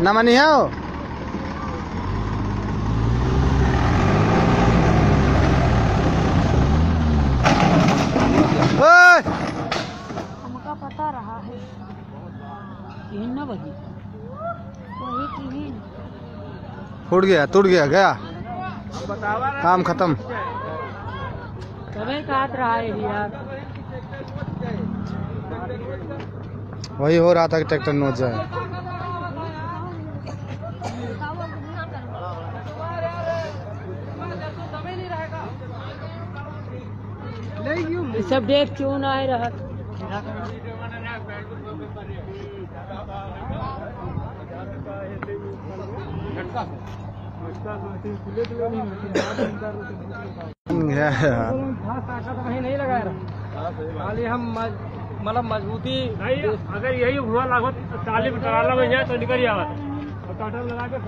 नमनी हो पता रहा है कि ना बजी फूट गया टूट गया गया काम खत्म। है वही हो रहा था कि ट्रैक्टर नोच जाए। सब देख क्यों ना रहा? नहीं लगाया खाली हम मतलब मजबूती अगर यही हुआ लगभग चालीस में जाए तो निकल जावा टाटा लगा के